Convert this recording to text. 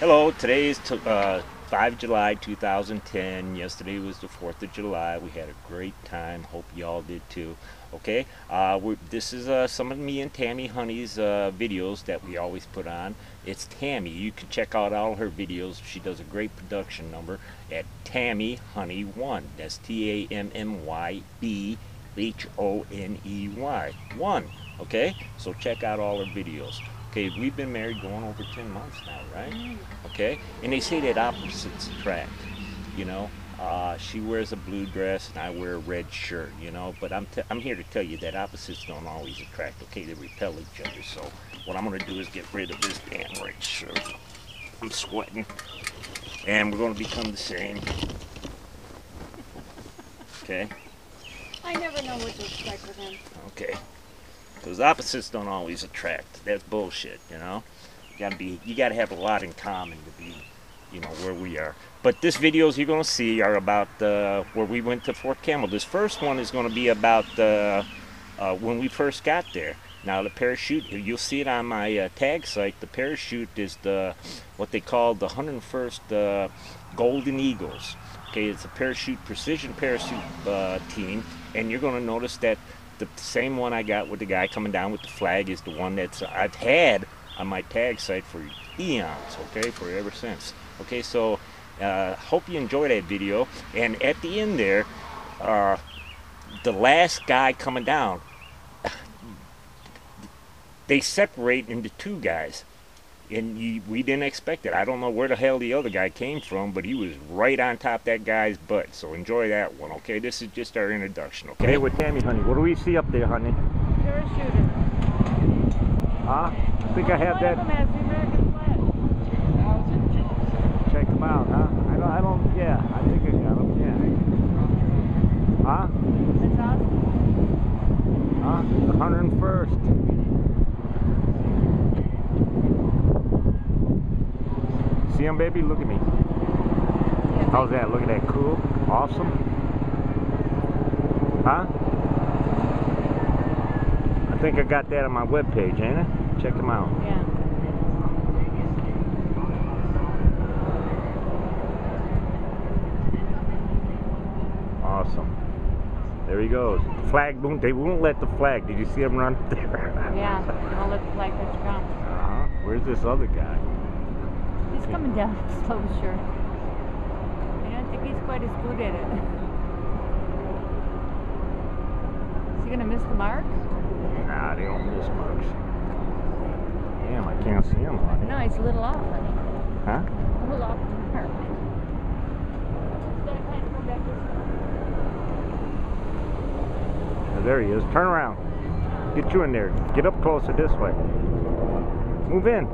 Hello, today is uh, 5 July 2010. Yesterday was the 4th of July. We had a great time. Hope y'all did too. Okay, uh, this is uh, some of me and Tammy Honey's uh, videos that we always put on. It's Tammy. You can check out all her videos. She does a great production number at Tammy Honey 1. That's T A M M Y B H O N E Y 1. Okay, so check out all her videos. Okay, we've been married going over 10 months now, right? Okay, and they say that opposites attract, you know. Uh, she wears a blue dress and I wear a red shirt, you know. But I'm, t- I'm here to tell you that opposites don't always attract, okay? They repel each other. So what I'm going to do is get rid of this damn red shirt. I'm sweating. And we're going to become the same. Okay? I never know what to expect with him. Okay. Because opposites don't always attract. That's bullshit, you know? You gotta be you gotta have a lot in common to be, you know, where we are. But this videos you're gonna see are about uh, where we went to Fort Campbell. This first one is gonna be about uh, uh, when we first got there. Now the parachute, you'll see it on my uh, tag site. The parachute is the what they call the 101st uh, Golden Eagles. Okay, it's a parachute precision parachute uh, team, and you're going to notice that the same one I got with the guy coming down with the flag is the one that's I've had on my tag site for eons. Okay, for ever since. Okay, so uh, hope you enjoy that video. And at the end there, uh, the last guy coming down, they separate into two guys. And you, we didn't expect it. I don't know where the hell the other guy came from, but he was right on top that guy's butt. So enjoy that one, okay? This is just our introduction, okay? Hey, with Tammy, honey. What do we see up there, honey? Parachuter. Huh? I think I have that. them has the American flag. Check them out, huh? I don't, I don't, yeah. I think I got them, yeah. Huh? That's awesome. Huh? The 101st. See him, baby? Look at me. How's that? Look at that. Cool? Awesome? Huh? I think I got that on my webpage, ain't it? Check them out. Yeah. Awesome. There he goes. Flag won't, they won't let the flag. Did you see him run up there? Yeah. Don't let the flag touch the ground. Uh-huh. Where's this other guy? He's coming down slow, sure. I don't think he's quite as good at it. Is he gonna miss the mark? Nah, they don't miss much. Damn, I can't see him, honey. No, he's a little off, honey. Huh? A little off the mark. Gotta kind of come back this way. Oh, there he is. Turn around. Get you in there. Get up closer this way. Move in.